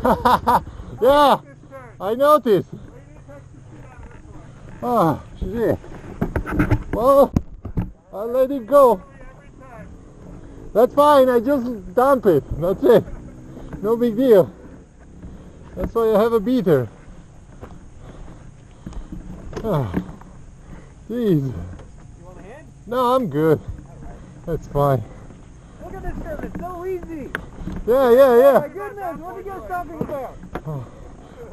yeah, I noticed. Ah, shit. Well, I'll let it go. That's fine, I just dump it. That's it. No big deal. That's why I have a beater. Ah, jeez. You want a hand? No, I'm good. That's fine. Look at this it's so easy. Yeah, yeah, Oh yeah. my goodness, what are you talking about?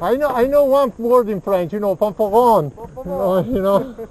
I know, I know one word in French. You know, fanfaron. Bon, uh, You know, you know.